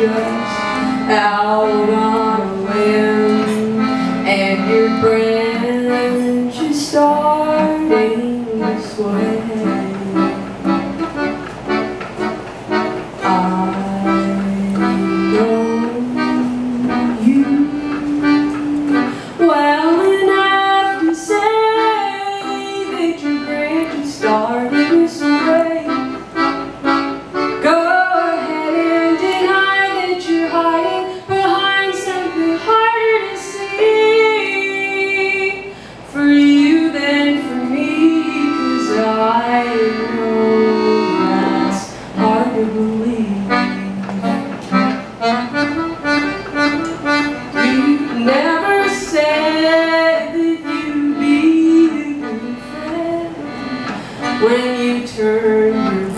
just out on a whim. And your branch is starting to sway I know you. Well enough to say that your to when you turn your